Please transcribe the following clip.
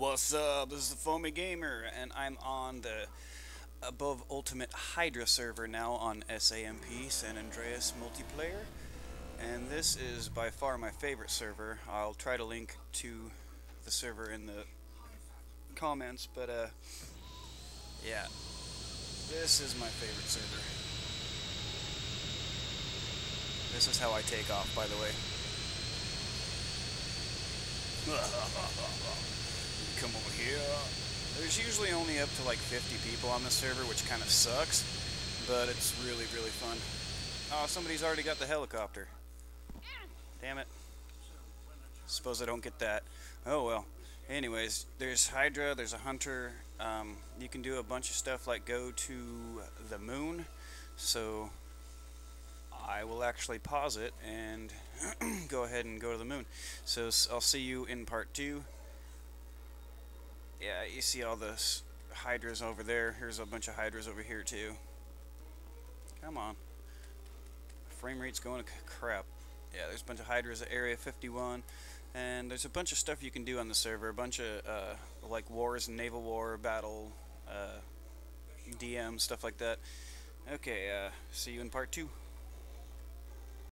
What's up? This is the Foamy Gamer, and I'm on the Above Ultimate Hydra server now on SAMP, San Andreas Multiplayer. And this is by far my favorite server. I'll try to link to the server in the comments, but uh, yeah, this is my favorite server. This is how I take off, by the way. come over here. There's usually only up to like 50 people on the server, which kind of sucks, but it's really, really fun. Oh, somebody's already got the helicopter. Damn it. Suppose I don't get that. Oh well. Anyways, there's Hydra, there's a Hunter. Um, you can do a bunch of stuff like go to the moon. So I will actually pause it and go ahead and go to the moon. So I'll see you in part two. Yeah, you see all the hydras over there. Here's a bunch of hydras over here too. Come on. Frame rate's going to crap. Yeah, there's a bunch of hydras at Area 51. And there's a bunch of stuff you can do on the server. A bunch of, uh, like, wars, naval war, battle, uh, DM, stuff like that. Okay, uh, see you in part two.